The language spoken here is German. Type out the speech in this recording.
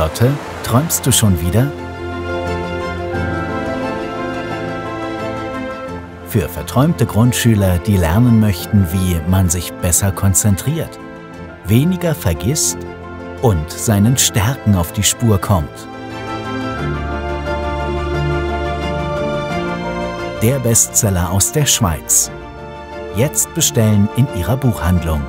Lotte, träumst du schon wieder? Für verträumte Grundschüler, die lernen möchten, wie man sich besser konzentriert, weniger vergisst und seinen Stärken auf die Spur kommt. Der Bestseller aus der Schweiz. Jetzt bestellen in Ihrer Buchhandlung.